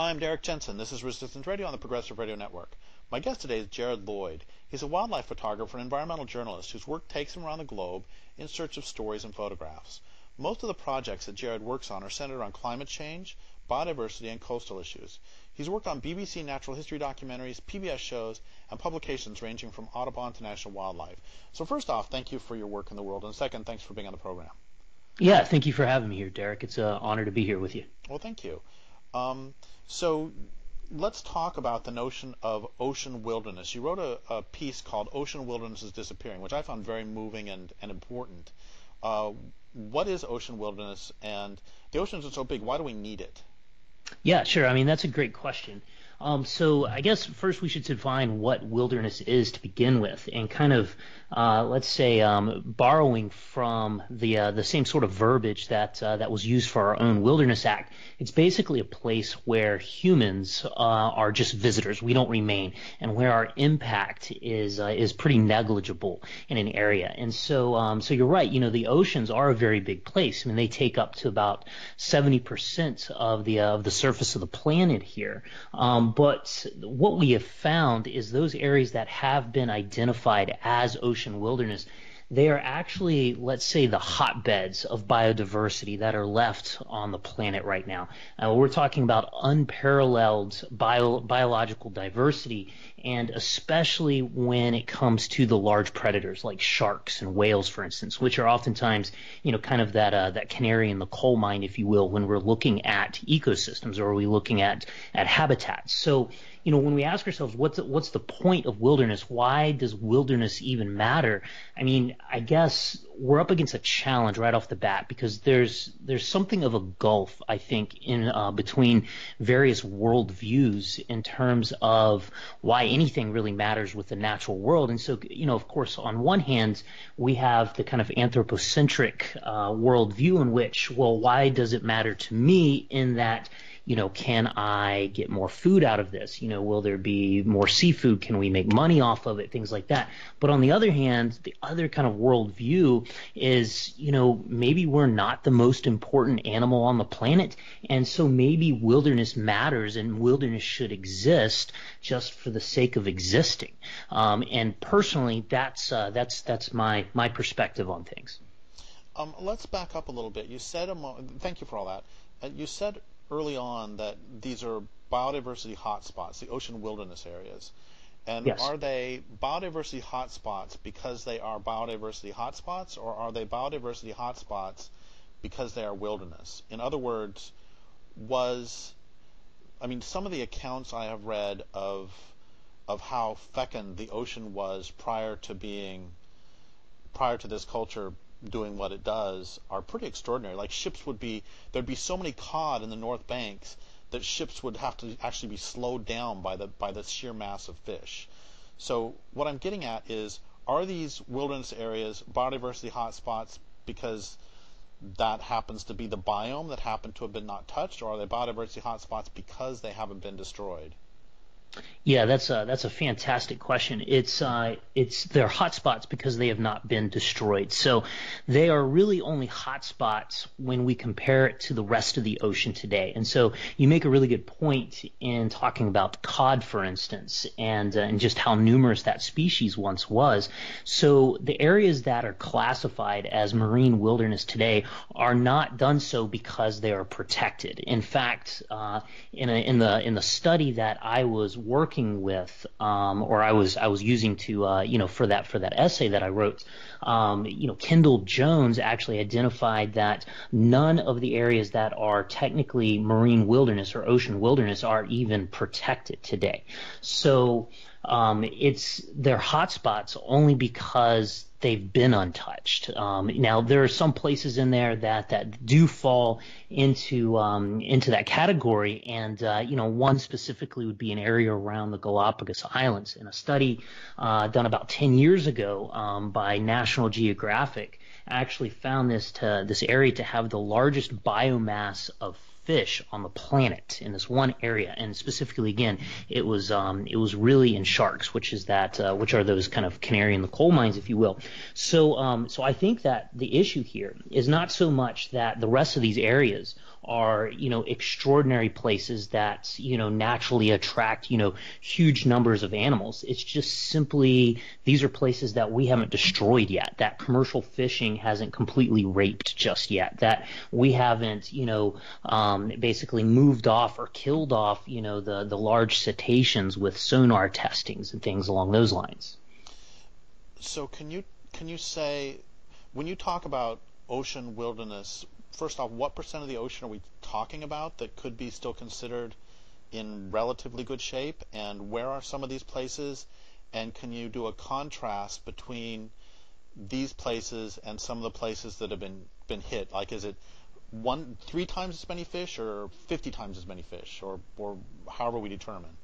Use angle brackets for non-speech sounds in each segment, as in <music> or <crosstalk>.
I'm Derrick Jensen. This is Resistance Radio on the Progressive Radio Network. My guest today is Jared Lloyd. He's a wildlife photographer and environmental journalist whose work takes him around the globe in search of stories and photographs. Most of the projects that Jared works on are centered on climate change, biodiversity, and coastal issues. He's worked on BBC natural history documentaries, PBS shows, and publications ranging from Audubon to National Wildlife. So first off, thank you for your work in the world, and second, thanks for being on the program. Yeah, thank you for having me here, Derek. It's an honor to be here with you. Well, thank you. Um, so let's talk about the notion of ocean wilderness. You wrote a, a, piece called Ocean Wilderness is Disappearing, which I found very moving and, and important. Uh, what is ocean wilderness? And the oceans are so big, why do we need it? Yeah, sure. I mean, that's a great question. Um, so I guess first we should define what wilderness is to begin with, and kind of uh, let's say um, borrowing from the uh, the same sort of verbiage that uh, that was used for our own Wilderness Act. It's basically a place where humans uh, are just visitors. We don't remain, and where our impact is uh, is pretty negligible in an area. And so um, so you're right. You know the oceans are a very big place. I mean they take up to about 70% of the uh, of the surface of the planet here. Um, but what we have found is those areas that have been identified as ocean wilderness, they are actually, let's say, the hotbeds of biodiversity that are left on the planet right now. Uh, we're talking about unparalleled bio, biological diversity, and especially when it comes to the large predators like sharks and whales, for instance, which are oftentimes, you know, kind of that uh, that canary in the coal mine, if you will, when we're looking at ecosystems or are we looking at at habitats. So you know, when we ask ourselves what's what's the point of wilderness? Why does wilderness even matter? I mean, I guess we're up against a challenge right off the bat because there's there's something of a gulf I think in uh, between various worldviews in terms of why anything really matters with the natural world. And so, you know, of course, on one hand, we have the kind of anthropocentric uh, worldview in which, well, why does it matter to me in that you know, can I get more food out of this? You know, will there be more seafood? Can we make money off of it? Things like that. But on the other hand, the other kind of worldview is, you know, maybe we're not the most important animal on the planet. And so maybe wilderness matters and wilderness should exist just for the sake of existing. Um, and personally, that's, uh, that's, that's my, my perspective on things. Um, let's back up a little bit. You said a mo- thank you for all that. Uh, you said early on that these are biodiversity hotspots, the ocean wilderness areas. And yes. are they biodiversity hotspots because they are biodiversity hotspots, or are they biodiversity hotspots because they are wilderness? In other words, was I mean some of the accounts I have read of of how fecund the ocean was prior to being prior to this culture doing what it does are pretty extraordinary. Like ships would be, there'd be so many cod in the North Banks that ships would have to actually be slowed down by the by the sheer mass of fish. So what I'm getting at is, are these wilderness areas biodiversity hotspots because that happens to be the biome that happened to have been not touched, or are they biodiversity hotspots because they haven't been destroyed? Yeah, that's a that's a fantastic question. It's uh, it's they're hotspots because they have not been destroyed. So they are really only hotspots when we compare it to the rest of the ocean today. And so you make a really good point in talking about cod, for instance, and uh, and just how numerous that species once was. So the areas that are classified as marine wilderness today are not done so because they are protected. In fact, uh, in a, in the in the study that I was working with, um, or I was I was using to uh, you know for that for that essay that I wrote, um, you know Kendall Jones actually identified that none of the areas that are technically marine wilderness or ocean wilderness are even protected today. So um, it's they're hotspots only because they've been untouched. Um, now there are some places in there that that do fall into um, into that category, and uh, you know one specifically would be an area around the Galapagos Islands. In a study uh, done about 10 years ago um, by National Geographic, actually found this to this area to have the largest biomass of fish on the planet in this one area, and specifically again, it was um, it was really in sharks, which is that uh, which are those kind of canary in the coal mines, if you will. So um, so I think that the issue here is not so much that the rest of these areas are, you know, extraordinary places that, you know, naturally attract, you know, huge numbers of animals. It's just simply these are places that we haven't destroyed yet, that commercial fishing hasn't completely raped just yet, that we haven't, you know, um, basically moved off or killed off, you know, the, the large cetaceans with sonar testings and things along those lines. So can you can you say when you talk about ocean wilderness, first off, what percent of the ocean are we talking about that could be still considered in relatively good shape, and where are some of these places? And can you do a contrast between these places and some of the places that have been been hit? Like, is it one three times as many fish, or 50 times as many fish, or or however we determine?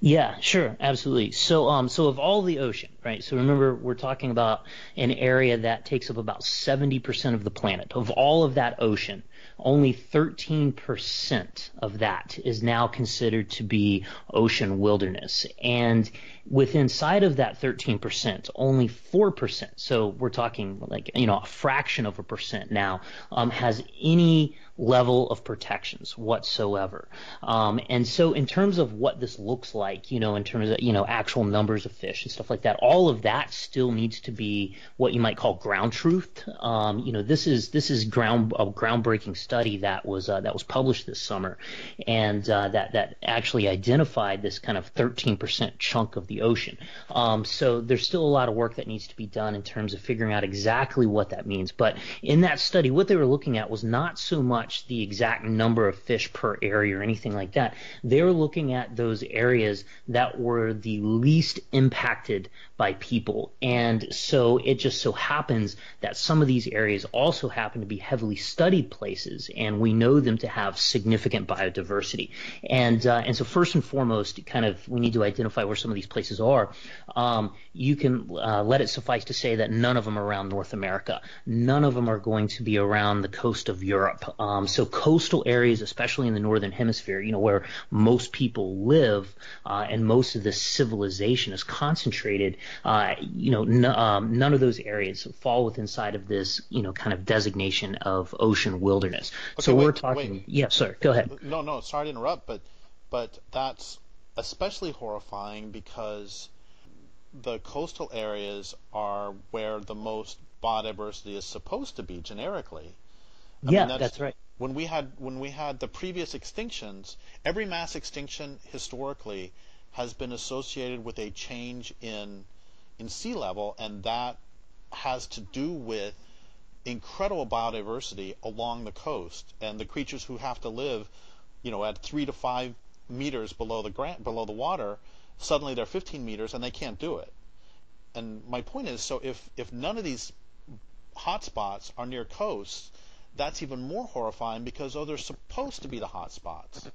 Yeah, sure, absolutely. So, um, so of all the ocean, right? So remember, we're talking about an area that takes up about 70% of the planet. Of all of that ocean, only 13% of that is now considered to be ocean wilderness. And within inside of that 13%, only 4%, so we're talking like, you know, a fraction of a percent now, um, has any level of protections whatsoever. Um, and so in terms of what this looks like, you know, in terms of, you know, actual numbers of fish and stuff like that, all of that still needs to be what you might call ground truth. Um, you know, this is, this is ground, a groundbreaking study that was, uh, that was published this summer and, uh, that, that actually identified this kind of 13% chunk of the ocean. Um, so there's still a lot of work that needs to be done in terms of figuring out exactly what that means. But in that study, what they were looking at was not so much the exact number of fish per area or anything like that. They were looking at those areas that were the least impacted by people. And so it just so happens that some of these areas also happen to be heavily studied places, and we know them to have significant biodiversity. And uh, and so first and foremost, kind of we need to identify where some of these places are. Um, you can uh, let it suffice to say that none of them are around North America. None of them are going to be around the coast of Europe. Um, so coastal areas, especially in the northern hemisphere, you know, where most people live uh, and most of the civilization is concentrated, uh, you know, n- um, none of those areas fall within side of this, you know, kind of designation of ocean wilderness. Okay, so wait, we're talking. Wait. Yeah, sir. Go ahead. No, no. Sorry to interrupt, but but that's especially horrifying because the coastal areas are where the most biodiversity is supposed to be generically. I yeah, mean, that's, that's right. When we had when we had the previous extinctions, every mass extinction historically has been associated with a change in in sea level, and that has to do with incredible biodiversity along the coast and the creatures who have to live, you know, at three to five meters below the gra- below the water. Suddenly they're 15 meters and they can't do it. And my point is, so if if none of these hotspots are near coasts, that's even more horrifying because oh, they're supposed to be the hotspots.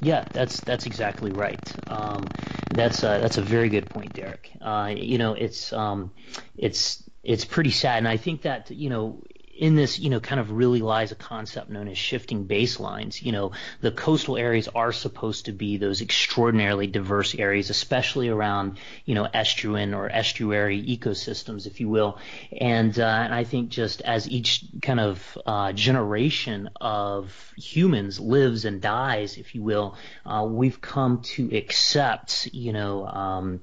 Yeah, that's that's exactly right. Um, that's a, that's a very good point, Derrick. Uh, you know, it's um, it's it's pretty sad, and I think that you know in this, you know, kind of really lies a concept known as shifting baselines. You know, the coastal areas are supposed to be those extraordinarily diverse areas, especially around, you know, estuarine or estuary ecosystems, if you will. And, uh, and I think just as each kind of uh, generation of humans lives and dies, if you will, uh, we've come to accept, you know, um,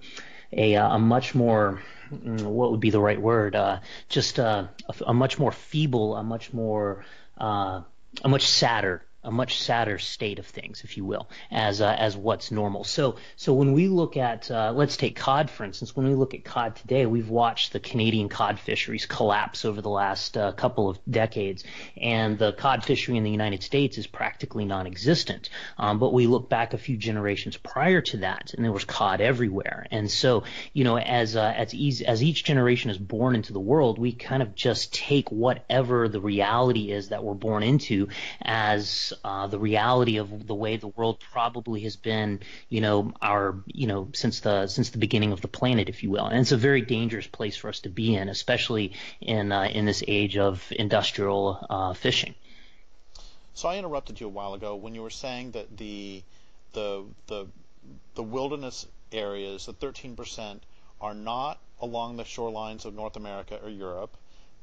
a, a much more what would be the right word? Uh, just uh, a, a, much more feeble, a much more, uh, a much sadder a much sadder state of things, if you will, as uh, as what's normal. So so when we look at uh, let's take cod for instance. When we look at cod today, we've watched the Canadian cod fisheries collapse over the last uh, couple of decades, and the cod fishery in the United States is practically non-existent. Um, but we look back a few generations prior to that, and there was cod everywhere. And so you know as uh, as easy, as each generation is born into the world, we kind of just take whatever the reality is that we're born into as uh, the reality of the way the world probably has been, you know, our, you know, since the since the beginning of the planet, if you will. And it's a very dangerous place for us to be in, especially in uh, in this age of industrial uh, fishing. So I interrupted you a while ago when you were saying that the the the the wilderness areas, the 13%, are not along the shorelines of North America or Europe.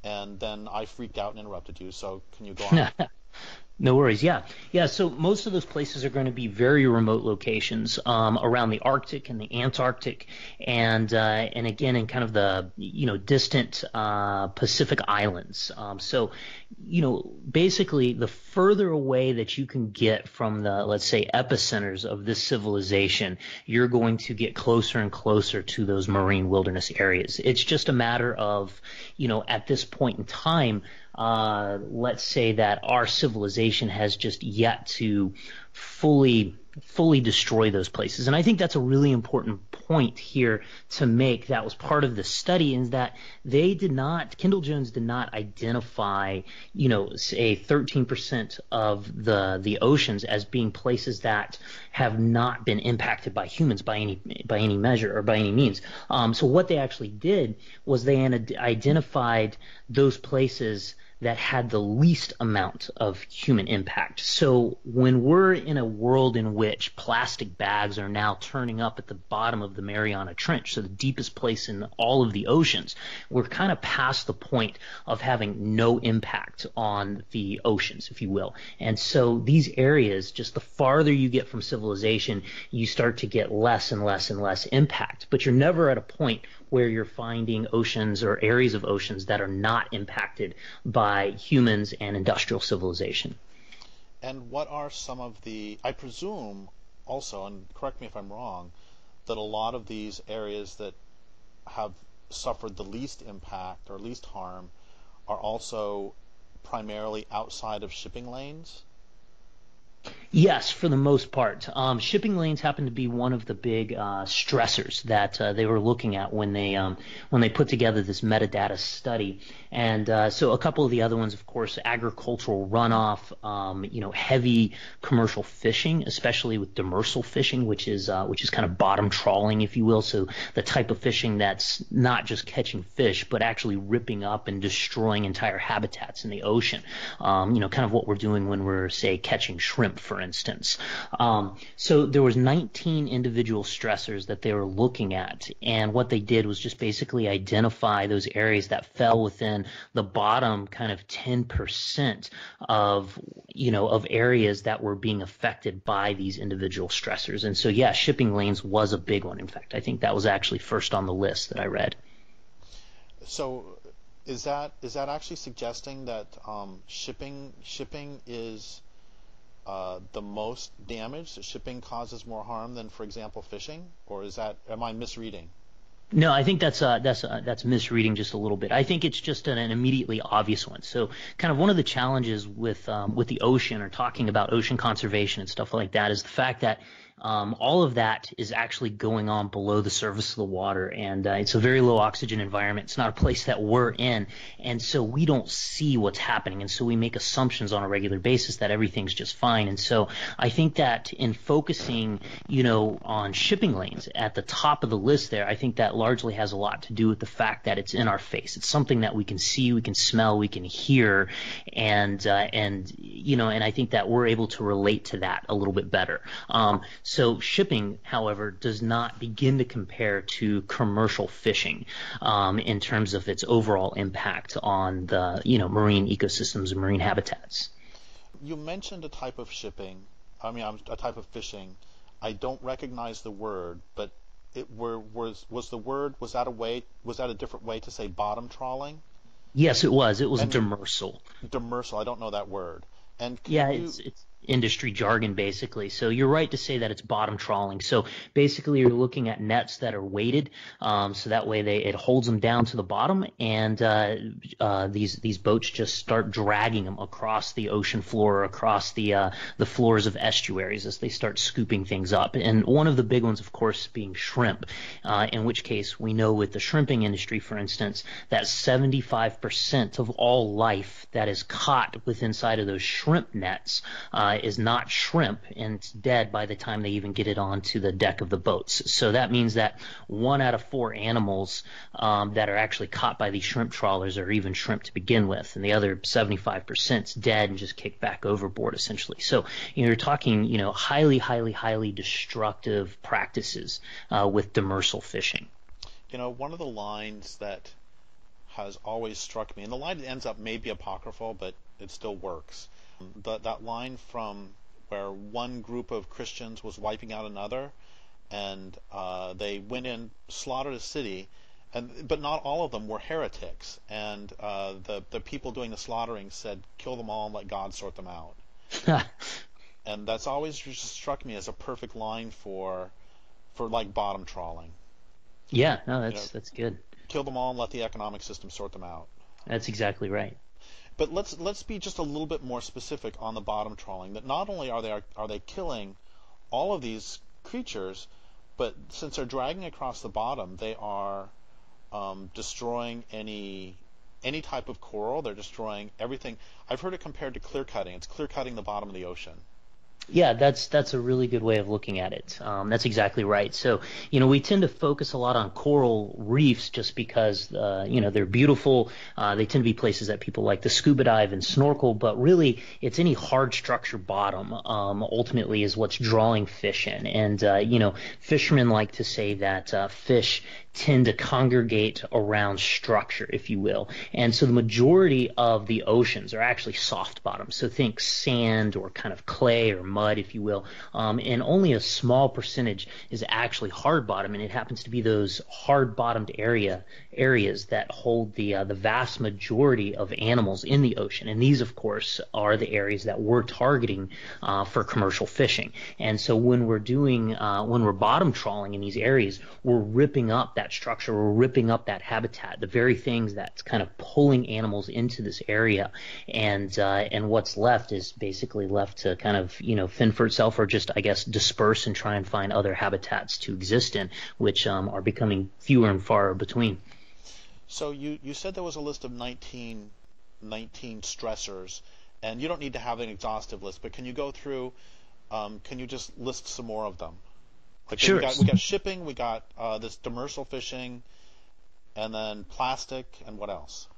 And then I freaked out and interrupted you. So can you go on? <laughs> No worries. Yeah, yeah. So most of those places are going to be very remote locations um, around the Arctic and the Antarctic, and uh, and again in kind of the you know distant uh, Pacific islands. Um, so you know basically the further away that you can get from the let's say epicenters of this civilization, you're going to get closer and closer to those marine wilderness areas. It's just a matter of you know at this point in time uh, let's say that our civilization has just yet to fully fully destroy those places. And I think that's a really important point here to make. That was part of the study is that they did not, Kendall Jones did not identify, you know, say 13% of the, the oceans as being places that have not been impacted by humans by any, by any measure or by any means. Um, so what they actually did was they identified those places that had the least amount of human impact. So when we're in a world in which plastic bags are now turning up at the bottom of the Mariana Trench, so the deepest place in all of the oceans, we're kind of past the point of having no impact on the oceans, if you will. And so these areas, just the farther you get from civilization, you start to get less and less and less impact. But you're never at a point where you're finding oceans or areas of oceans that are not impacted by humans and industrial civilization. And what are some of the, I presume also, and correct me if I'm wrong, that a lot of these areas that have suffered the least impact or least harm are also primarily outside of shipping lanes? Yes, for the most part. Um, shipping lanes happen to be one of the big uh, stressors that uh, they were looking at when they um, when they put together this metadata study. And uh, so a couple of the other ones, of course, agricultural runoff, um, you know, heavy commercial fishing, especially with demersal fishing, which is uh, which is kind of bottom trawling, if you will. So the type of fishing that's not just catching fish, but actually ripping up and destroying entire habitats in the ocean. Um, you know, kind of what we're doing when we're say catching shrimp, for instance. Um, so there was 19 individual stressors that they were looking at, and what they did was just basically identify those areas that fell within the bottom kind of 10% of you know of areas that were being affected by these individual stressors. And so yeah, shipping lanes was a big one. In fact, I think that was actually first on the list that I read. So is that is that actually suggesting that um, shipping shipping is uh, the most damage? Shipping causes more harm than, for example, fishing, or is that am I misreading? No, I think that's uh, that's uh, that's misreading just a little bit. I think it's just an, an, immediately obvious one. So, kind of one of the challenges with um, with the ocean or talking about ocean conservation and stuff like that is the fact that um, all of that is actually going on below the surface of the water, and uh, it's a very low oxygen environment. It's not a place that we're in, and so we don't see what's happening, and so we make assumptions on a regular basis that everything's just fine. And so I think that in focusing, you know, on shipping lanes at the top of the list there, I think that largely has a lot to do with the fact that it's in our face. It's something that we can see, we can smell, we can hear, and uh, and you know, and I think that we're able to relate to that a little bit better. Um, shipping, however, does not begin to compare to commercial fishing um, in terms of its overall impact on the you know marine ecosystems and marine habitats. You mentioned a type of shipping. I mean, a type of fishing. I don't recognize the word, but it were, was was the word was that a way was that a different way to say bottom trawling? Yes, it was. It was and demersal. Demersal. I don't know that word. And yeah, you, it's it's industry jargon basically. So you're right to say that it's bottom trawling. So basically you're looking at nets that are weighted, um, so that way they it holds them down to the bottom, and uh, uh, these these boats just start dragging them across the ocean floor, across the uh, the floors of estuaries as they start scooping things up. And one of the big ones, of course, being shrimp. Uh, in which case we know with the shrimping industry, for instance, that 75% of all life that is caught within inside of those shrimp nets is not shrimp and it's dead by the time they even get it onto the deck of the boats. So that means that one out of four animals um, that are actually caught by these shrimp trawlers are even shrimp to begin with, and the other 75% is dead and just kicked back overboard essentially. So you're talking you know highly, highly, highly destructive practices uh, with demersal fishing. You know, one of the lines that has always struck me, and the line that ends up maybe apocryphal, but it still works. The, that line from where one group of Christians was wiping out another, and uh, they went in, slaughtered a city, and but not all of them were heretics. And uh, the the people doing the slaughtering said, "Kill them all and let God sort them out." <laughs> and that's always just struck me as a perfect line for for like bottom trawling. Yeah, no, that's you know, that's good. Kill them all and let the economic system sort them out. That's exactly right. But let's let's be just a little bit more specific on the bottom trawling. That not only are they are they killing all of these creatures, but since they're dragging across the bottom, they are um, destroying any any type of coral. They're destroying everything. I've heard it compared to clear cutting. It's clear cutting the bottom of the ocean. Yeah, that's that's a really good way of looking at it. Um, that's exactly right. So, you know, we tend to focus a lot on coral reefs just because, uh, you know, they're beautiful. Uh, they tend to be places that people like to scuba dive and snorkel. But really, it's any hard structure bottom um, ultimately is what's drawing fish in. And uh, you know, fishermen like to say that uh, fish tend to congregate around structure, if you will. And so the majority of the oceans are actually soft bottoms. So think sand or kind of clay or mud, if you will. Um, and only a small percentage is actually hard bottom. And it happens to be those hard bottomed area areas that hold the uh, the vast majority of animals in the ocean. And these, of course, are the areas that we're targeting uh, for commercial fishing. And so when we're doing uh, when we're bottom trawling in these areas, we're ripping up that structure. We're ripping up that habitat, the very things that's kind of pulling animals into this area, and uh, and what's left is basically left to kind of you know fend for itself, or just I guess disperse and try and find other habitats to exist in, which um, are becoming fewer and far between. So you you said there was a list of 19, 19 stressors, and you don't need to have an exhaustive list, but can you go through? Um, can you just list some more of them? Like sure. We got, we got shipping, we got uh, this demersal fishing, and then plastic, and what else?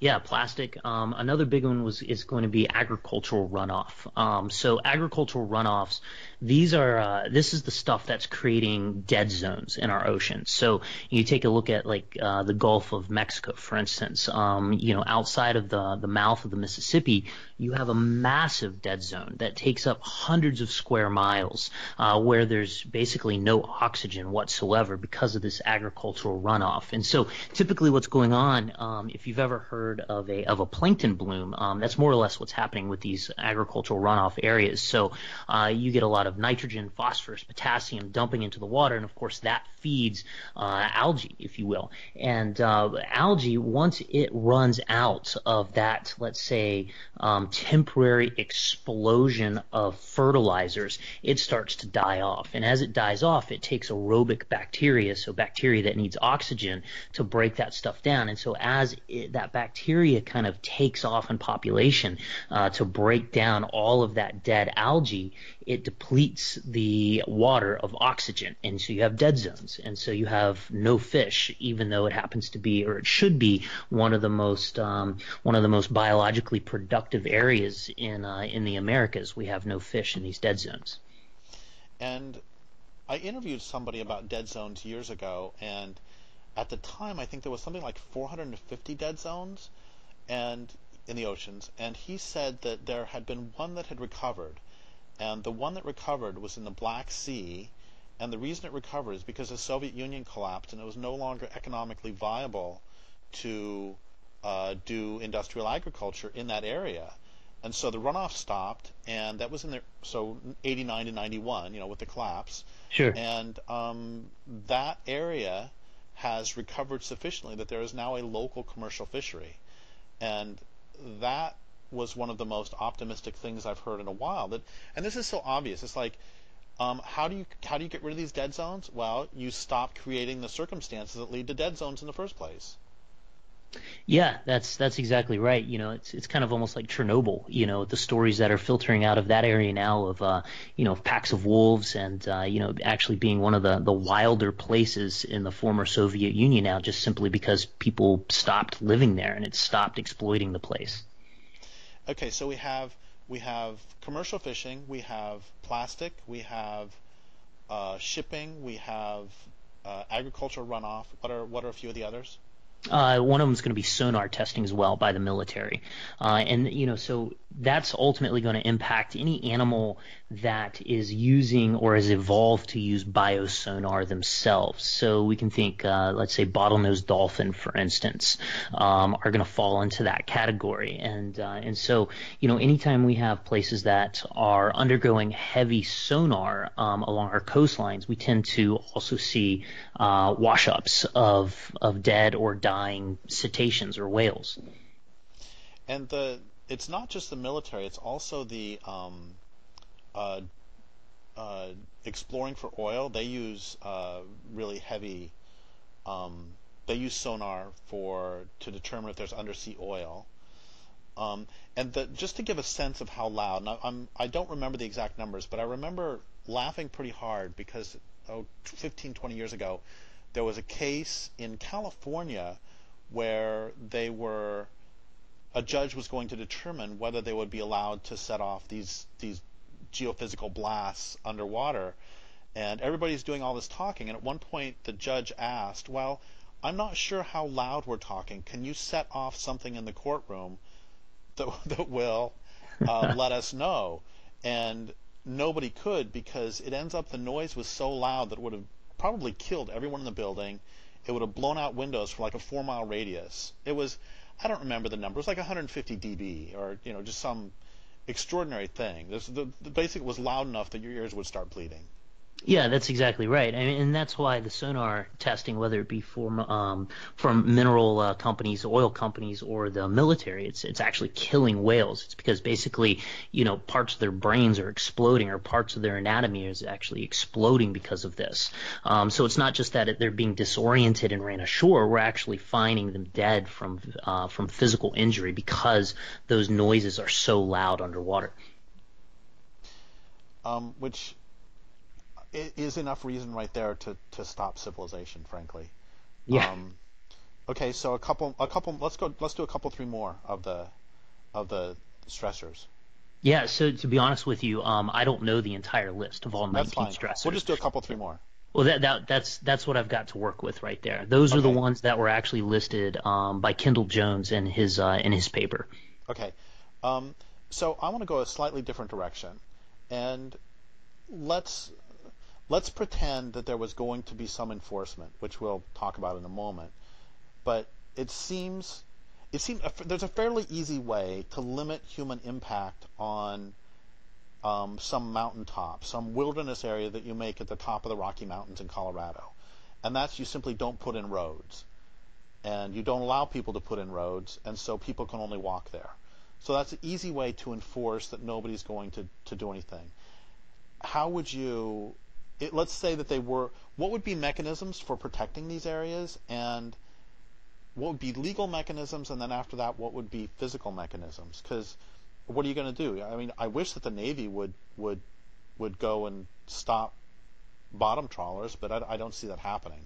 Yeah, plastic. Um, another big one was is going to be agricultural runoff. Um, so agricultural runoffs, these are uh, this is the stuff that's creating dead zones in our oceans. So you take a look at like uh, the Gulf of Mexico, for instance. Um, you know, outside of the the mouth of the Mississippi, you have a massive dead zone that takes up hundreds of square miles, uh, where there's basically no oxygen whatsoever because of this agricultural runoff. And so typically, what's going on, um, if you've ever heard of a of a plankton bloom, um, that's more or less what's happening with these agricultural runoff areas. So uh, you get a lot of nitrogen, phosphorus, potassium dumping into the water, and of course that feeds uh, algae, if you will. And uh, algae, once it runs out of that, let's say, um, temporary explosion of fertilizers, it starts to die off. And as it dies off, it takes aerobic bacteria, so bacteria that needs oxygen, to break that stuff down. And so as it, that bacteria kind of takes off in population uh, to break down all of that dead algae, it depletes the water of oxygen, and so you have dead zones, and so you have no fish, even though it happens to be, or it should be, one of the most um, one of the most biologically productive areas in uh, in the Americas. We have no fish in these dead zones. And I interviewed somebody about dead zones years ago, and at the time, I think there was something like 450 dead zones, and in the oceans, and he said that there had been one that had recovered and the one that recovered was in the Black Sea. And the reason it recovered is because the Soviet Union collapsed and it was no longer economically viable to uh, do industrial agriculture in that area. And so the runoff stopped, and that was in the so 89 to 91, you know, with the collapse. Sure. And um, that area has recovered sufficiently that there is now a local commercial fishery, and that was one of the most optimistic things I've heard in a while. That, and this is so obvious. It's like, um, how do you how do you get rid of these dead zones? Well, you stop creating the circumstances that lead to dead zones in the first place. Yeah, that's that's exactly right. You know, it's it's kind of almost like Chernobyl. You know, the stories that are filtering out of that area now of uh, you know packs of wolves and uh, you know actually being one of the the wilder places in the former Soviet Union now, just simply because people stopped living there and it stopped exploiting the place. Okay, so we have we have commercial fishing, we have plastic, we have uh, shipping, we have uh, agricultural runoff. What are what are a few of the others? Uh, one of them is going to be sonar testing as well by the military, uh, and you know, so that's ultimately going to impact any animal that is using or has evolved to use biosonar themselves. So we can think, uh, let's say, bottlenose dolphin, for instance, um, are going to fall into that category. And uh, and so you know, anytime we have places that are undergoing heavy sonar um, along our coastlines, we tend to also see uh, wash-ups of of dead or dying cetaceans or whales. And the it's not just the military; it's also the um, uh, uh, exploring for oil. They use uh, really heavy. Um, they use sonar for to determine if there's undersea oil. Um, and the, just to give a sense of how loud, now I'm, I don't remember the exact numbers, but I remember laughing pretty hard because oh, 15, 20 years ago, there was a case in California where they were a judge was going to determine whether they would be allowed to set off these these geophysical blasts underwater. And everybody's doing all this talking. And at one point, the judge asked, "Well, I'm not sure how loud we're talking. Can you set off something in the courtroom that, <laughs> that will uh, <laughs> let us know?" And nobody could because it ends up the noise was so loud that it would have probably killed everyone in the building. It would have blown out windows for like a four mile radius. It was I don't remember the number. It was like 150 dB or you know just some extraordinary thing. This, the, the basic was loud enough that your ears would start bleeding. Yeah, that's exactly right. I mean, and that's why the sonar testing, whether it be from um, from mineral uh, companies, oil companies, or the military, it's it's actually killing whales. It's because basically, you know, parts of their brains are exploding, or parts of their anatomy is actually exploding because of this. Um, so it's not just that they're being disoriented and ran ashore. We're actually finding them dead from uh, from physical injury because those noises are so loud underwater. Um, which is enough reason right there to, to stop civilization, frankly. Yeah. Um, okay, so a couple, a couple. Let's go. Let's do a couple, three more of the, of the stressors. Yeah. So to be honest with you, um, I don't know the entire list of all 19 stressors. We'll just do a couple, three more. Well, that, that that's that's what I've got to work with right there. Those okay. are the ones that were actually listed um, by Kendall Jones in his uh, in his paper. Okay. Um, so I want to go a slightly different direction, and let's let's pretend that there was going to be some enforcement, which we'll talk about in a moment. But it seems it seems there's a fairly easy way to limit human impact on um, some mountaintop, some wilderness area that you make at the top of the Rocky Mountains in Colorado, and that's you simply don't put in roads, and you don't allow people to put in roads, and so people can only walk there. So that's an easy way to enforce that nobody's going to, to do anything. How would you it, let's say that they were, what would be mechanisms for protecting these areas, and what would be legal mechanisms, and then after that, what would be physical mechanisms? Because what are you going to do? I mean, I wish that the Navy would would would go and stop bottom trawlers, but I, I don't see that happening.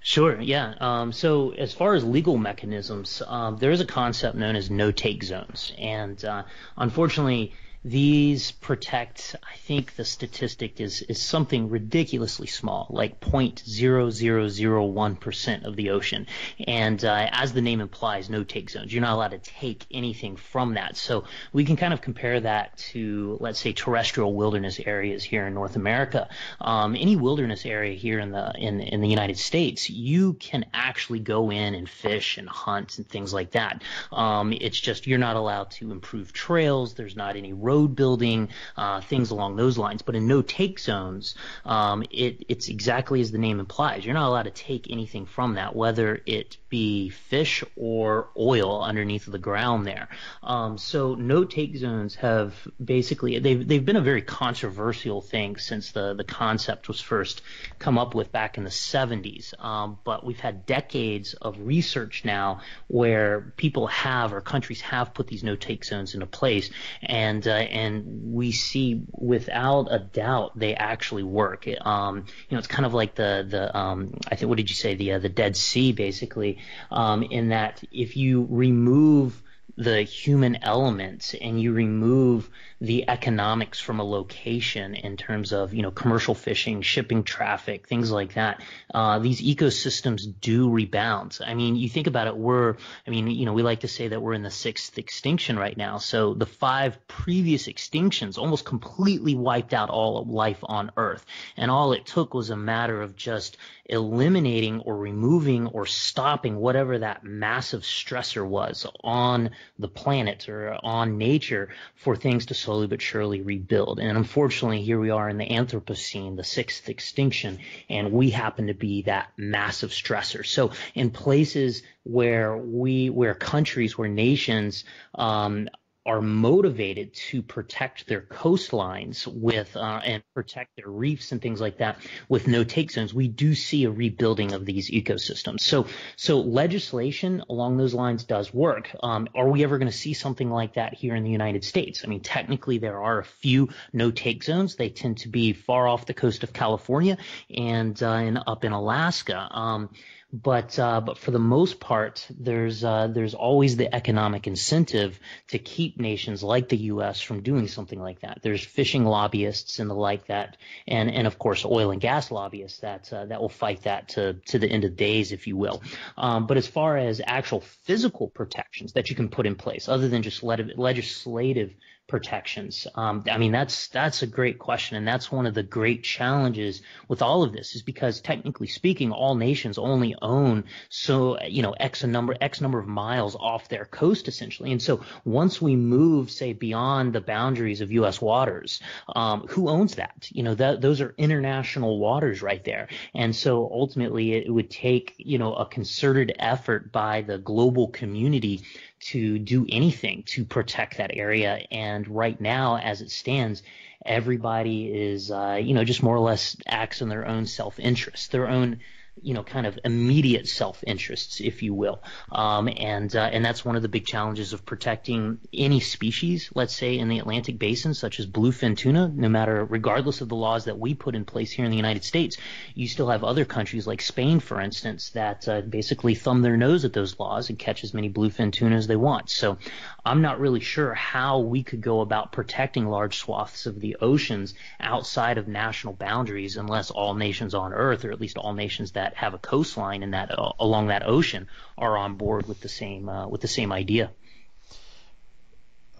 Sure, yeah. Um, so as far as legal mechanisms, um, there is a concept known as no-take zones, and uh, unfortunately these protect, I think the statistic is, is something ridiculously small, like 0.0001% of the ocean. And uh, as the name implies, no take zones. You're not allowed to take anything from that. So we can kind of compare that to, let's say, terrestrial wilderness areas here in North America. Um, any wilderness area here in the in in the United States, you can actually go in and fish and hunt and things like that. Um, it's just you're not allowed to improve trails. There's not any road road building, uh, things along those lines. But in no take zones, um, it, it's exactly as the name implies. You're not allowed to take anything from that, whether it be fish or oil underneath the ground there. Um, so no take zones have basically they've they've been a very controversial thing since the the concept was first come up with back in the 70s. Um, but we've had decades of research now where people have or countries have put these no take zones into place, and uh, and we see without a doubt they actually work. Um, you know, it's kind of like the the um, I think what did you say the uh, the Dead Sea basically, um, in that if you remove the human elements and you remove the economics from a location in terms of you know commercial fishing, shipping traffic, things like that, uh, these ecosystems do rebound. I mean, you think about it, we're I mean, you know, we like to say that we're in the sixth extinction right now. So the five previous extinctions almost completely wiped out all of life on Earth, and all it took was a matter of just eliminating or removing or stopping whatever that massive stressor was on the planet or on nature for things to slowly but surely rebuild. And unfortunately, here we are in the Anthropocene, the sixth extinction, and we happen to be that massive stressor. So in places where we, where countries, where nations, um, are motivated to protect their coastlines with uh, and protect their reefs and things like that with no take zones, we do see a rebuilding of these ecosystems. So, so legislation along those lines does work. Um, are we ever going to see something like that here in the United States? I mean, technically there are a few no take zones. They tend to be far off the coast of California and, uh, and up in Alaska. Um, but uh, but for the most part, there's uh, there's always the economic incentive to keep nations like the U.S. from doing something like that. There's fishing lobbyists and the like that, and and of course oil and gas lobbyists that uh, that will fight that to to the end of days, if you will. Um, but as far as actual physical protections that you can put in place, other than just legislative protections? Um, I mean, that's that's a great question, and that's one of the great challenges with all of this, is because technically speaking, all nations only own so you know x number x number of miles off their coast essentially, and so once we move, say, beyond the boundaries of U.S. waters, um, who owns that? You know, that those are international waters right there, and so ultimately it would take you know a concerted effort by the global community to do anything to protect that area. And right now, as it stands, everybody is, uh, you know, just more or less acts in their own self interest, their own you know, kind of immediate self-interests, if you will. Um, and uh, and that's one of the big challenges of protecting any species, let's say in the Atlantic basin, such as bluefin tuna. No matter, regardless of the laws that we put in place here in the United States, you still have other countries like Spain, for instance, that uh, basically thumb their nose at those laws and catch as many bluefin tuna as they want. So I'm not really sure how we could go about protecting large swaths of the oceans outside of national boundaries unless all nations on Earth, or at least all nations that that have a coastline in that uh, along that ocean are on board with the same uh, with the same idea.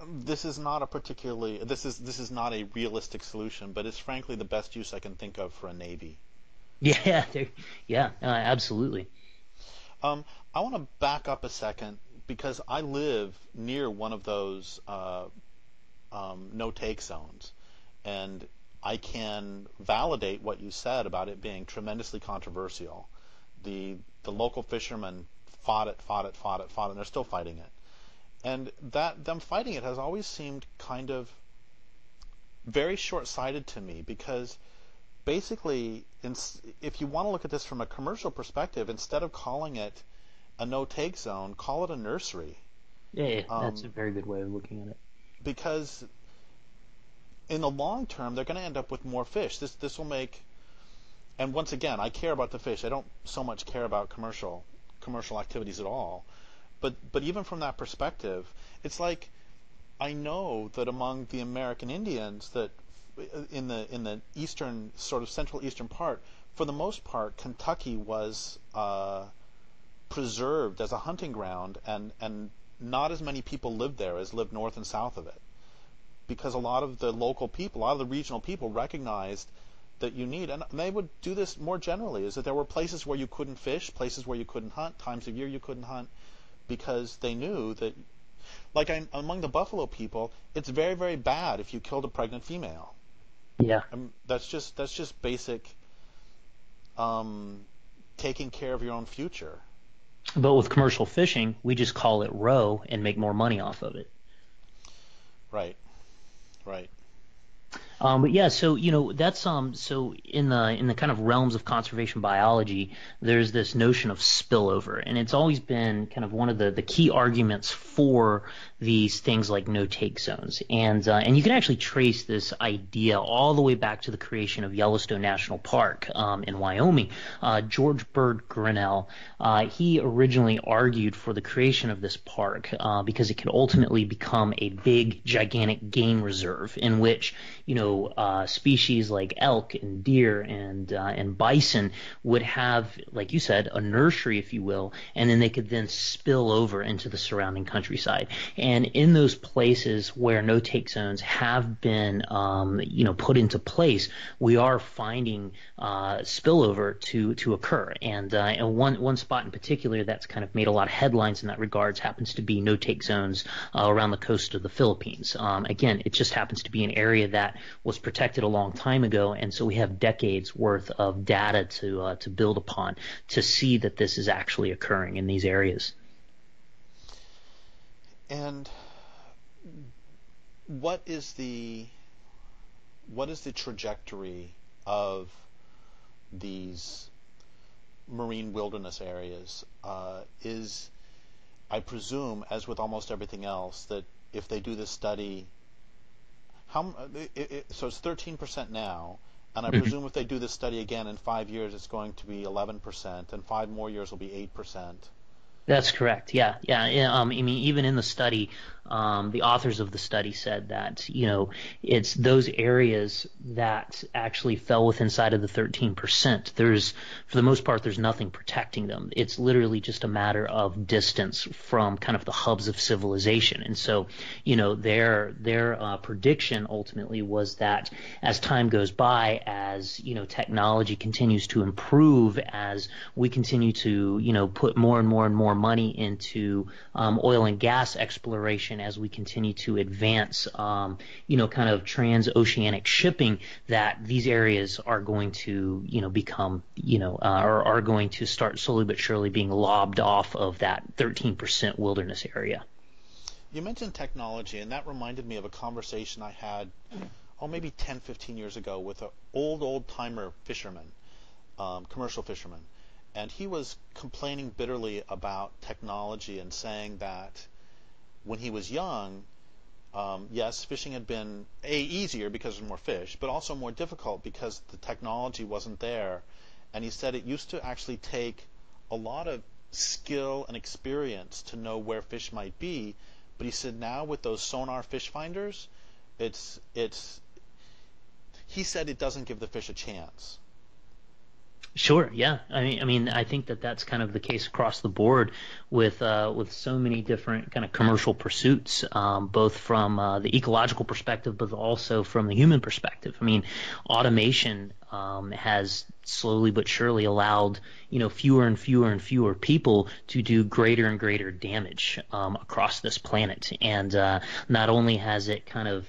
This is not a particularly this is this is not a realistic solution, but it's frankly the best use I can think of for a navy. <laughs> Yeah, yeah, uh, absolutely. Um, I want to back up a second because I live near one of those uh, um, no take zones, and I can validate what you said about it being tremendously controversial. The the local fishermen fought it, fought it, fought it, fought it, and they're still fighting it. And that them fighting it has always seemed kind of very short-sighted to me because basically, in, if you want to look at this from a commercial perspective, instead of calling it a no-take zone, call it a nursery. Yeah, yeah um, that's a very good way of looking at it. Because in the long term, they're going to end up with more fish. This this will make, and once again, I care about the fish. I don't so much care about commercial commercial activities at all. But but even from that perspective, it's like I know that among the American Indians that in the in the eastern sort of central eastern part, for the most part, Kentucky was uh, preserved as a hunting ground, and and not as many people lived there as lived north and south of it because a lot of the local people, a lot of the regional people recognized that you need, and they would do this more generally, is that there were places where you couldn't fish, places where you couldn't hunt, times of year you couldn't hunt, because they knew that like I'm, among the Buffalo people, it's very very bad if you killed a pregnant female. Yeah. Um, that's just that's just basic um, taking care of your own future. But with commercial fishing, we just call it roe and make more money off of it. Right. Right. Um, but yeah, so you know that's um so in the in the kind of realms of conservation biology, there's this notion of spillover, and it's always been kind of one of the the key arguments for these things like no take zones, and uh, and you can actually trace this idea all the way back to the creation of Yellowstone National Park um, in Wyoming. Uh, George Bird Grinnell, uh, he originally argued for the creation of this park uh, because it could ultimately become a big, gigantic game reserve in which you know uh, species like elk and deer and uh, and bison would have, like you said, a nursery, if you will, and then they could then spill over into the surrounding countryside. And in those places where no take zones have been, um, you know, put into place, we are finding uh, spillover to to occur. And uh, and one one spot in particular that's kind of made a lot of headlines in that regards happens to be no take zones uh, around the coast of the Philippines. Um, again, it just happens to be an area that was protected a long time ago, and so we have decades worth of data to uh, to build upon to see that this is actually occurring in these areas. And what is the what is the trajectory of these marine wilderness areas? Uh, is I presume, as with almost everything else, that if they do this study how it, it, so it's 13% now, and I mm-hmm. presume if they do this study again in five years, it's going to be 11%, and five more years will be 8%. That's correct. Yeah, yeah. Um, I mean, even in the study, um, the authors of the study said that you know it's those areas that actually fell within inside of the 13%. There's, for the most part, there's nothing protecting them. It's literally just a matter of distance from kind of the hubs of civilization. And so, you know, their their uh, prediction ultimately was that as time goes by, as you know, technology continues to improve, as we continue to you know put more and more and more money into um, oil and gas exploration as we continue to advance, um, you know, kind of transoceanic shipping, that these areas are going to, you know, become, you know, uh, or are going to start slowly but surely being lobbed off of that 13% wilderness area. You mentioned technology, and that reminded me of a conversation I had, oh, maybe 10, 15 years ago with an old, old timer fisherman, um, commercial fisherman. And he was complaining bitterly about technology and saying that when he was young, um, yes, fishing had been a easier because there's more fish, but also more difficult because the technology wasn't there. And he said it used to actually take a lot of skill and experience to know where fish might be. But he said now with those sonar fish finders, it's it's. He said it doesn't give the fish a chance. Sure. Yeah. I mean, I mean, I think that that's kind of the case across the board with uh, with so many different kind of commercial pursuits, um, both from uh, the ecological perspective, but also from the human perspective. I mean, automation um, has slowly but surely allowed you know fewer and fewer and fewer people to do greater and greater damage um, across this planet, and uh, not only has it kind of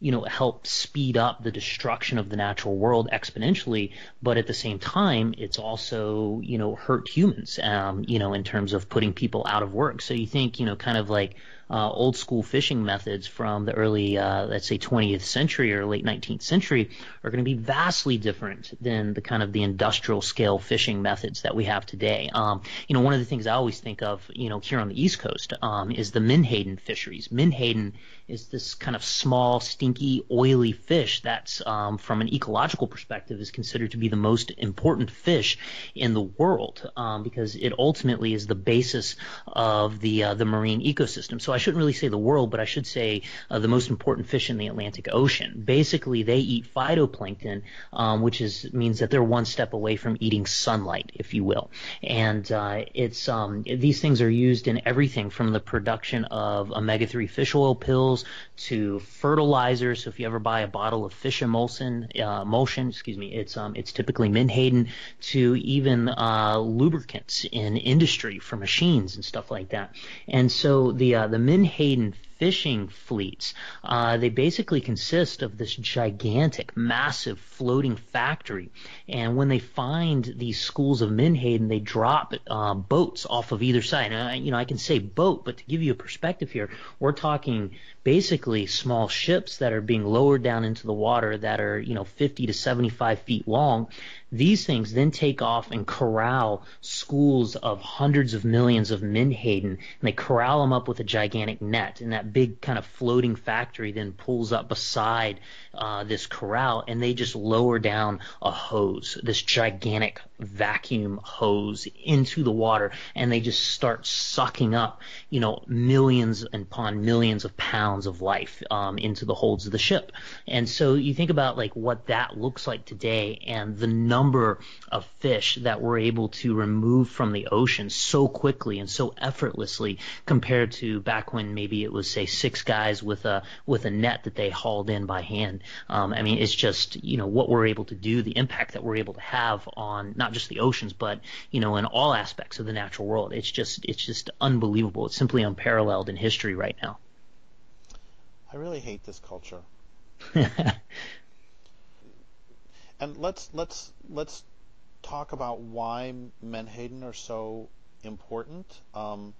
you know, help speed up the destruction of the natural world exponentially, but at the same time, it's also, you know, hurt humans, um, you know, in terms of putting people out of work. So you think, you know, kind of like uh, old school fishing methods from the early, uh, let's say, 20th century or late 19th century are going to be vastly different than the kind of the industrial scale fishing methods that we have today. Um, you know, one of the things I always think of, you know, here on the East Coast um, is the menhaden fisheries. Menhaden is this kind of small, stinky, oily fish that's, um, from an ecological perspective, is considered to be the most important fish in the world um, because it ultimately is the basis of the uh, the marine ecosystem. So I shouldn't really say the world, but I should say uh, the most important fish in the Atlantic Ocean. Basically, they eat phytoplankton, um, which is means that they're one step away from eating sunlight, if you will. And uh, it's um, these things are used in everything from the production of omega-3 fish oil pills to fertilizer. So if you ever buy a bottle of fish emulsion, uh, emulsion, excuse me, it's um, it's typically menhaden to even uh, lubricants in industry for machines and stuff like that. And so the uh, the menhaden fishing fleets. Uh, they basically consist of this gigantic, massive floating factory. And when they find these schools of menhaden, they drop uh, boats off of either side. And I, you know, I can say boat, but to give you a perspective here, we're talking basically small ships that are being lowered down into the water that are, you know, 50 to 75 feet long. These things then take off and corral schools of hundreds of millions of menhaden, and they corral them up with a gigantic net. And that big kind of floating factory then pulls up beside uh, this corral, and they just lower down a hose, this gigantic vacuum hose into the water, and they just start sucking up, you know, millions upon millions of pounds of life um, into the holds of the ship. And so you think about like what that looks like today, and the number of fish that we're able to remove from the ocean so quickly and so effortlessly compared to back when maybe it was say six guys with a with a net that they hauled in by hand. Um, I mean, it's just you know what we're able to do, the impact that we're able to have on not just the oceans, but you know in all aspects of the natural world. It's just it's just unbelievable. It's simply unparalleled in history right now. I really hate this culture. <laughs> and let's let's let's talk about why menhaden are so important. Um,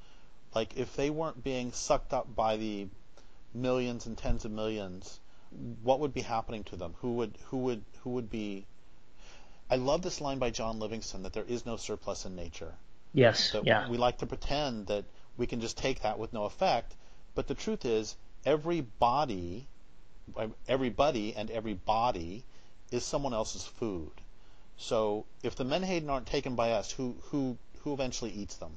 like if they weren't being sucked up by the millions and tens of millions, what would be happening to them? Who would who would who would be? I love this line by John Livingston that there is no surplus in nature. Yes. That yeah. We like to pretend that we can just take that with no effect, but the truth is every body, um, everybody and every body is someone else's food. So if the menhaden aren't taken by us, who who who eventually eats them?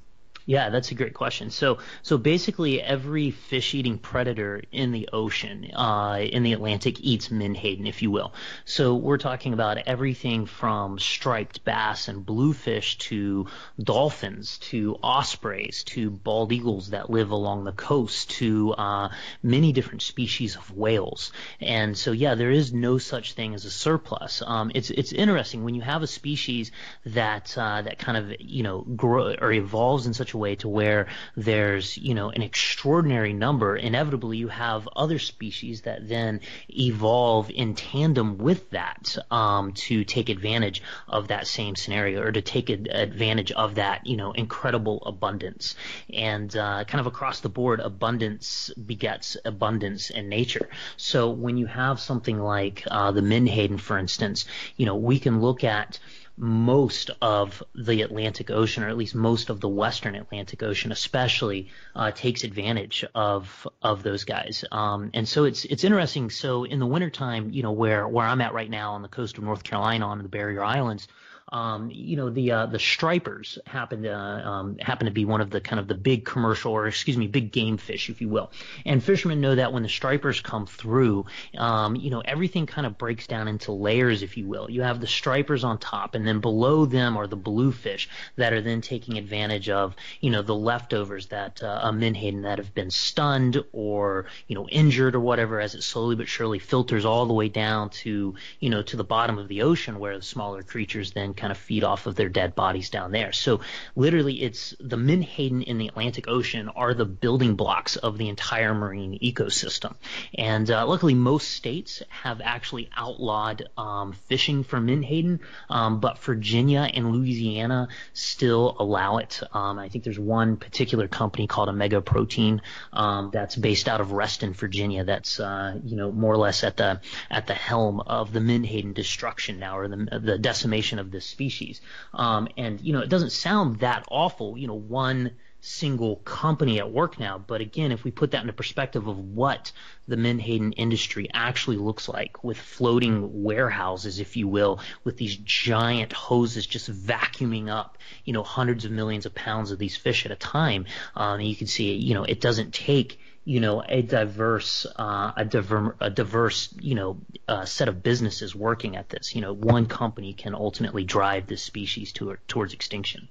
Yeah, that's a great question. So, so basically, every fish-eating predator in the ocean, uh, in the Atlantic, eats menhaden, if you will. So, we're talking about everything from striped bass and bluefish to dolphins to ospreys to bald eagles that live along the coast to uh, many different species of whales. And so, yeah, there is no such thing as a surplus. Um, it's it's interesting when you have a species that uh, that kind of you know grow or evolves in such a way to where there's, you know, an extraordinary number, inevitably you have other species that then evolve in tandem with that um, to take advantage of that same scenario or to take advantage of that, you know, incredible abundance. And uh, kind of across the board, abundance begets abundance in nature. So when you have something like uh, the Menhaden, for instance, you know, we can look at most of the Atlantic Ocean, or at least most of the Western Atlantic Ocean, especially, uh, takes advantage of of those guys. Um, and so it's it's interesting. So in the wintertime, you know, where where I'm at right now on the coast of North Carolina on the Barrier Islands, um, you know, the uh, the stripers happen to um, happen to be one of the kind of the big commercial, or excuse me, big game fish, if you will. And fishermen know that when the stripers come through, um, you know, everything kind of breaks down into layers, if you will. You have the stripers on top, and then below them are the bluefish that are then taking advantage of, you know, the leftovers that uh, menhaden that have been stunned or you know injured or whatever, as it slowly but surely filters all the way down to you know to the bottom of the ocean, where the smaller creatures then kind of feed off of their dead bodies down there. So literally, it's the menhaden in the Atlantic Ocean are the building blocks of the entire marine ecosystem. And uh, luckily, most states have actually outlawed um, fishing for menhaden, um, but Virginia and Louisiana still allow it. Um, I think there's one particular company called Omega Protein um, that's based out of Reston, Virginia. That's uh, you know more or less at the at the helm of the menhaden destruction now, or the the decimation of this species. Um, and you know, it doesn't sound that awful. You know, one single company at work now. But again, if we put that into perspective of what the Menhaden industry actually looks like with floating warehouses, if you will, with these giant hoses just vacuuming up, you know, hundreds of millions of pounds of these fish at a time, um, you can see, you know, it doesn't take you know a diverse uh, a, diver, a diverse you know uh, set of businesses working at this. You know, one company can ultimately drive this species to, towards extinction.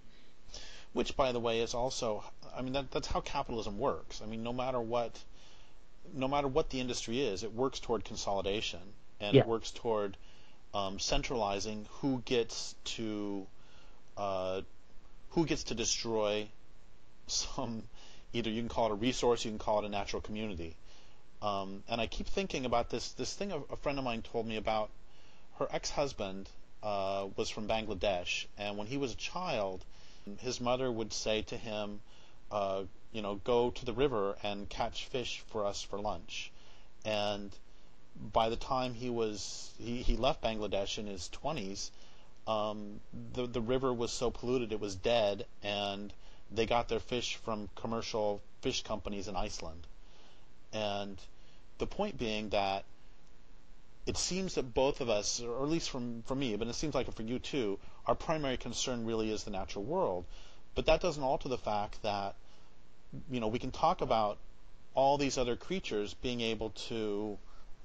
Which, by the way, is also I mean that, that's how capitalism works. I mean, no matter what no matter what the industry is, it works toward consolidation and Yeah. it works toward um, centralizing who gets to uh, who gets to destroy some either you can call it a resource, you can call it a natural community. Um, and I keep thinking about this this thing a, a friend of mine told me about. Her ex-husband uh, was from Bangladesh, and when he was a child, his mother would say to him, uh, "You know, go to the river and catch fish for us for lunch." And by the time he was he, he left Bangladesh in his 20s, um, the the river was so polluted it was dead, and they got their fish from commercial fish companies in Iceland. And the point being that it seems that both of us, or at least from for me, but it seems like for you too, our primary concern really is the natural world. But that doesn't alter the fact that you know we can talk about all these other creatures being able to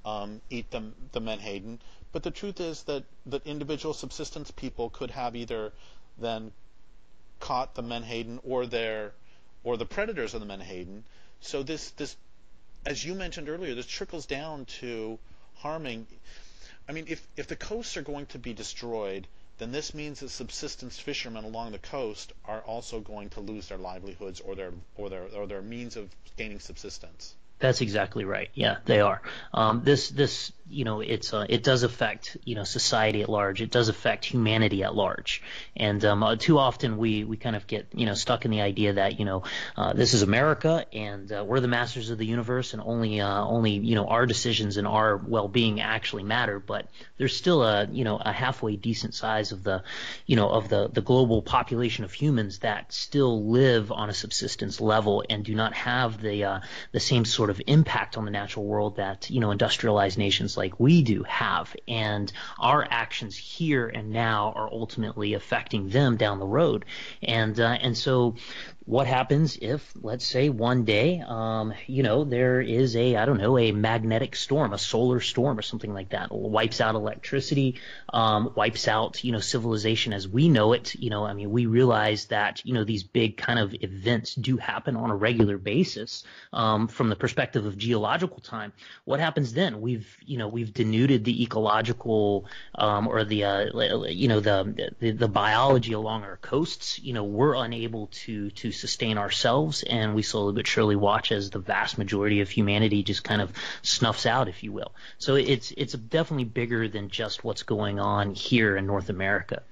um, eat the, the menhaden, but the truth is that that individual subsistence people could have either then caught the menhaden or their or the predators of the menhaden. So this this as you mentioned earlier, this trickles down to harming. I mean, if if the coasts are going to be destroyed, then this means that subsistence fishermen along the coast are also going to lose their livelihoods or their or their or their means of gaining subsistence. That's exactly right. Yeah, they are. Um, this this you know it's uh, it does affect you know society at large. It does affect humanity at large. And um, uh, too often we we kind of get you know stuck in the idea that you know uh, this is America and uh, we're the masters of the universe and only uh, only you know our decisions and our well being actually matter. But there's still a you know a halfway decent size of the you know of the the global population of humans that still live on a subsistence level and do not have the uh, the same sort of impact on the natural world that you know industrialized nations like we do have. And our actions here and now are ultimately affecting them down the road. And uh, and so what happens if, let's say, one day, um, you know, there is a, I don't know, a magnetic storm, a solar storm or something like that, wipes out electricity, um, wipes out, you know, civilization as we know it. You know, I mean, we realize that, you know, these big kind of events do happen on a regular basis um, from the perspective of geological time. What happens then? We've, you know, we've denuded the ecological um, or the, uh, you know, the, the the biology along our coasts. You know, we're unable to to sustain ourselves, and we slowly but surely watch as the vast majority of humanity just kind of snuffs out, if you will. So it's it's definitely bigger than just what's going on here in North America.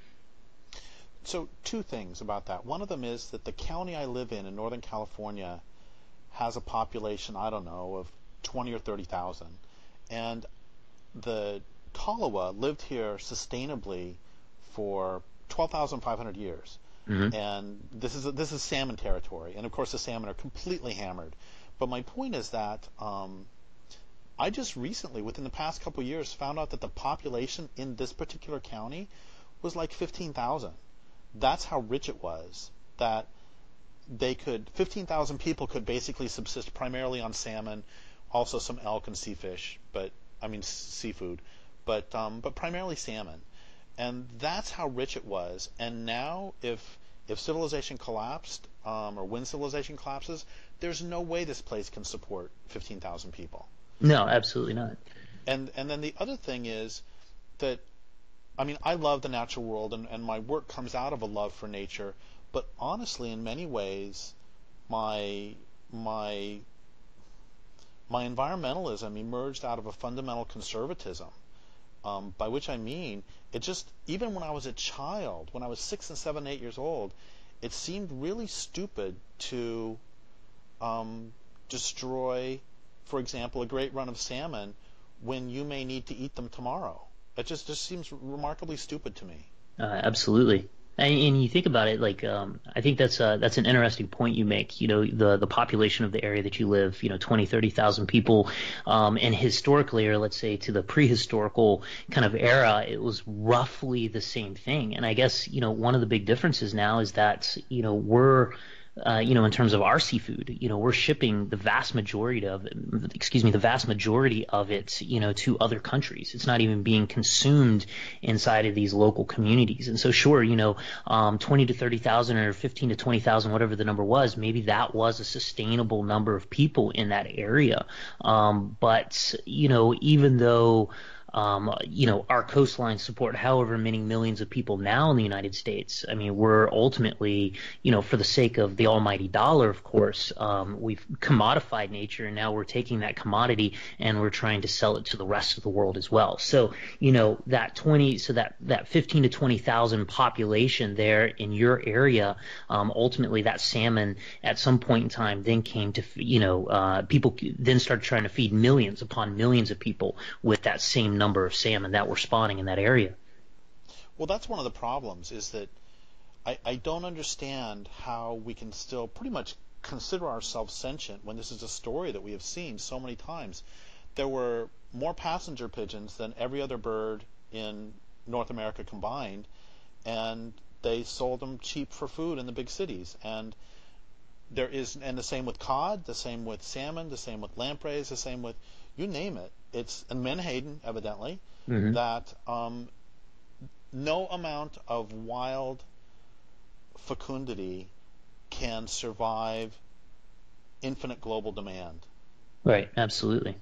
So two things about that. One of them is that the county I live in in Northern California has a population I don't know of 20 or 30 thousand, and the Tolowa lived here sustainably for 12,500 years. Mhm. And this is this is salmon territory, and of course the salmon are completely hammered. But my point is that um, I just recently, within the past couple years, found out that the population in this particular county was like 15,000. That's how rich it was. That they could 15,000 people could basically subsist primarily on salmon, also some elk and sea fish, but I mean seafood, but um, but primarily salmon, and that's how rich it was. And now, if if civilization collapsed, um, or when civilization collapses, there's no way this place can support 15,000 people. No, absolutely not. And and then the other thing is that I mean I love the natural world and, and my work comes out of a love for nature, but honestly in many ways my my my environmentalism emerged out of a fundamental conservatism. Um, by which I mean it just even when I was a child, when I was six and seven, eight years old, it seemed really stupid to um, destroy, for example, a great run of salmon when you may need to eat them tomorrow. It just just seems remarkably stupid to me. Uh, absolutely. And, and you think about it, like um, I think that's uh, that's an interesting point you make. You know, the the population of the area that you live, you know, 20, 30,000 people, um, and historically, or let's say to the prehistorical kind of era, it was roughly the same thing. And I guess you know one of the big differences now is that you know we're uh, you know, in terms of our seafood, you know, we're shipping the vast majority of, excuse me, the vast majority of it, you know, to other countries. It's not even being consumed inside of these local communities. And so, sure, you know, um, 20 to 30,000 or 15 to 20,000, whatever the number was, maybe that was a sustainable number of people in that area. Um, but, you know, even though, um, you know, our coastlines support however many millions of people now in the United States. I mean, we're ultimately, you know, for the sake of the almighty dollar, of course, um, we've commodified nature, and now we're taking that commodity and we're trying to sell it to the rest of the world as well. So, you know, that 20, so that that 15 to 20 thousand population there in your area, um, ultimately that salmon at some point in time then came to, you know, uh, people then started trying to feed millions upon millions of people with that same number of salmon that were spawning in that area. Well, that's one of the problems is that I, I don't understand how we can still pretty much consider ourselves sentient when this is a story that we have seen so many times. There were more passenger pigeons than every other bird in North America combined, and they sold them cheap for food in the big cities. And there is, and the same with cod, the same with salmon, the same with lampreys, the same with you name it. It's in Menhaden, evidently, mm-hmm. that um, no amount of wild fecundity can survive infinite global demand. Right, absolutely.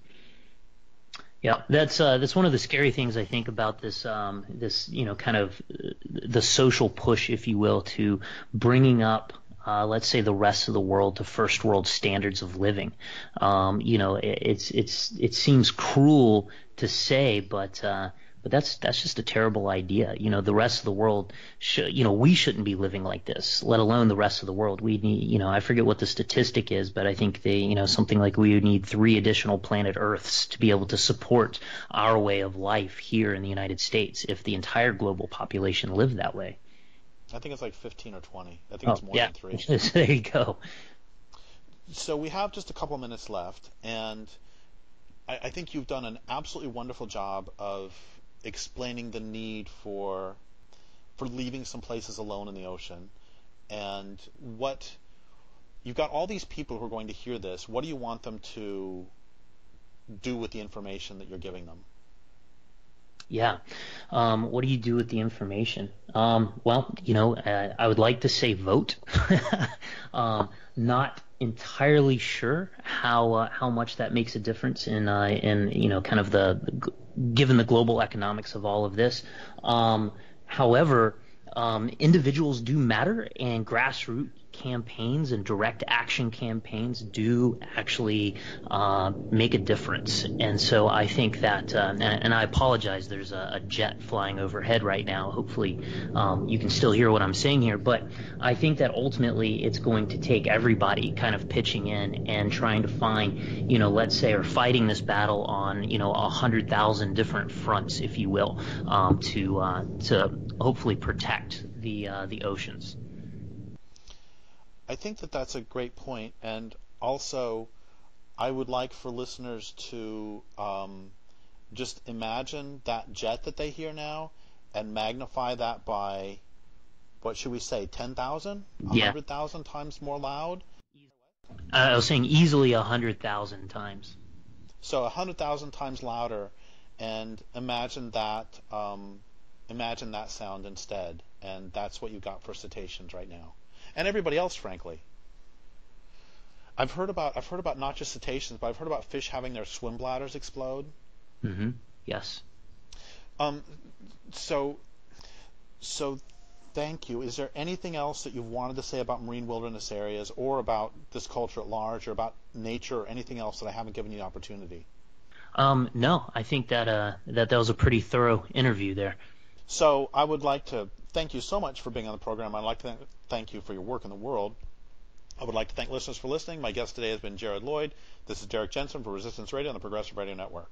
Yeah, that's uh, that's one of the scary things I think about this um, this you know kind of uh, the social push, if you will, to bringing up uh, let's say the rest of the world to first world standards of living. Um, you know, it, it's it's it seems cruel to say, but uh, but that's that's just a terrible idea. You know, the rest of the world should, you know, we shouldn't be living like this, let alone the rest of the world. We need, you know, I forget what the statistic is, but I think they, you know, something like we would need three additional planet Earths to be able to support our way of life here in the United States if the entire global population lived that way. I think it's like 15 or 20. I think oh, it's more yeah. than three. <laughs> there you go. So we have just a couple minutes left, and I, I think you've done an absolutely wonderful job of explaining the need for for leaving some places alone in the ocean, and what you've got all these people who are going to hear this. What do you want them to do with the information that you're giving them? Yeah. Um, what do you do with the information? Um, well, you know, uh, I would like to say vote. <laughs> um, not entirely sure how uh, how much that makes a difference in uh, in you know kind of the, the given the global economics of all of this. Um, however, um, individuals do matter, and grassroots campaigns and direct action campaigns do actually uh, make a difference. And so I think that, uh, and, and, I apologize, there's a, a, jet flying overhead right now. Hopefully um, you can still hear what I'm saying here. But I think that ultimately it's going to take everybody kind of pitching in and trying to find, you know, let's say, or fighting this battle on, you know, a hundred thousand different fronts, if you will, um, to uh, to hopefully protect the uh, the oceans. I think that that's a great point, and also I would like for listeners to um, just imagine that jet that they hear now and magnify that by what should we say, ten thousand, a hundred thousand times more loud. Uh, I was saying easily a hundred thousand times. So a hundred thousand times louder, and imagine that. Um, imagine that sound instead, and that's what you got for cetaceans right now and everybody else, frankly. I've heard about I've heard about not just cetaceans, but I've heard about fish having their swim bladders explode. Mm-hmm. Yes. Um. So. So. Thank you. Is there anything else that you've wanted to say about marine wilderness areas, or about this culture at large, or about nature, or anything else that I haven't given you the opportunity? Um, no, I think that uh, that that was a pretty thorough interview there. So I would like to thank you so much for being on the program. I'd like to thank you for your work in the world. I would like to thank listeners for listening. My guest today has been Jared Lloyd. This is Derrick Jensen for Resistance Radio on the Progressive Radio Network.